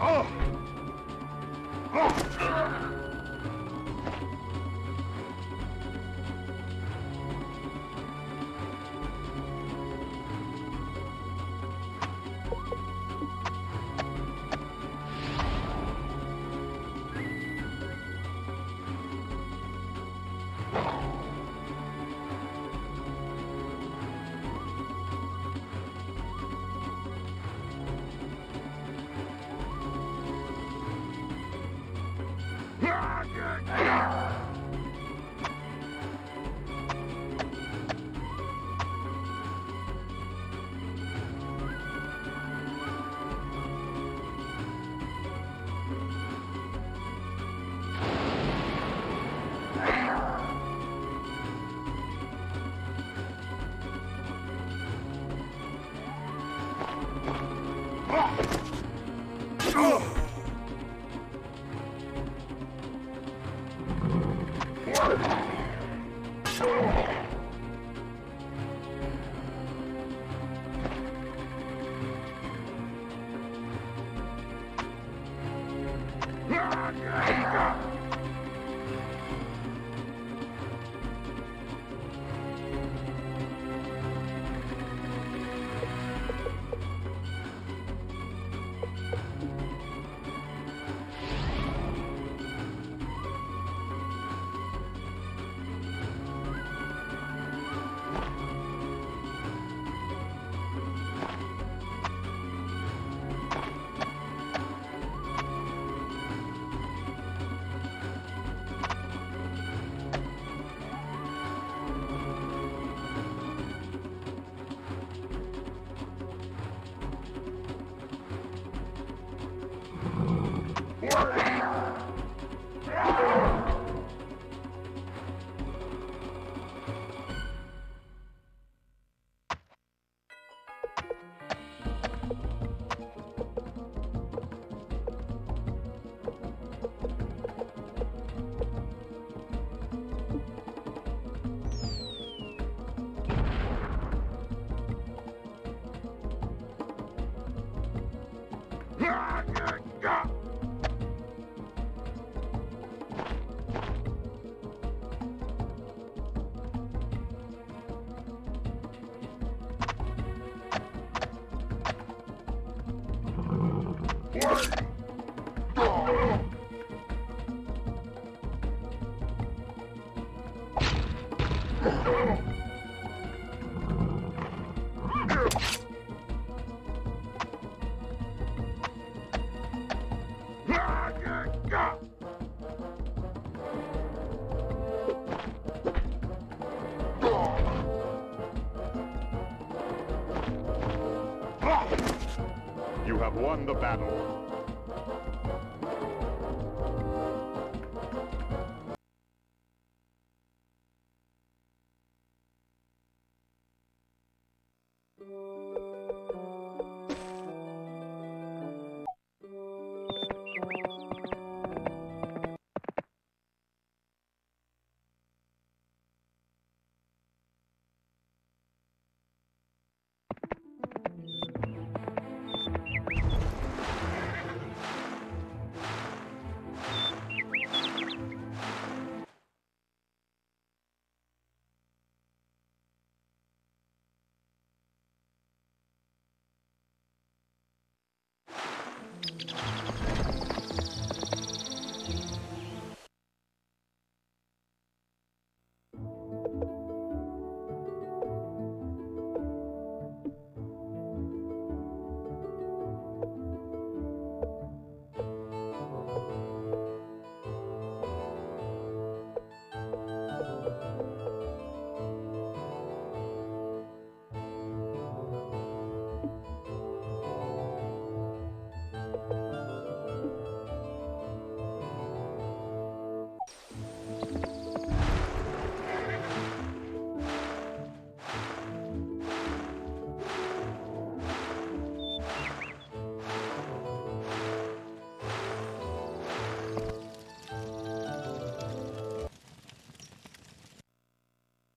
Oh! Oh! You have won the battle.